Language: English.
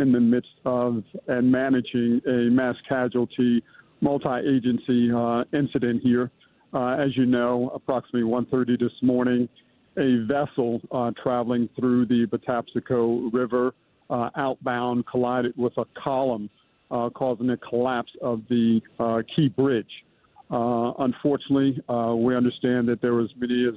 in the midst of and managing a mass casualty multi-agency uh, incident here. Uh, as you know, approximately 1:30 this morning, a vessel uh, traveling through the Patapsco River uh, outbound collided with a column, uh, causing a collapse of the uh, Key Bridge. unfortunately, we understand that there was many as